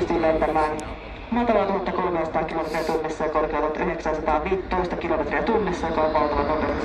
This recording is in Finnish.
pystyy lentämään. Matalaa 1300 km tunnissa ja korkealla 915 km tunnissa, joka on valtava nopeus,